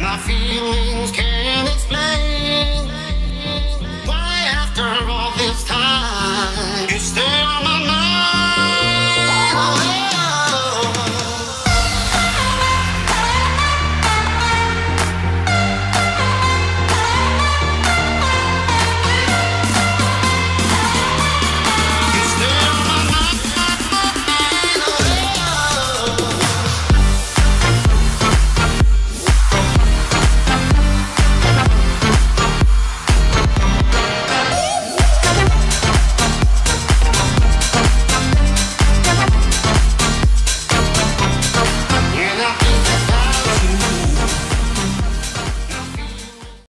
My feelings can't.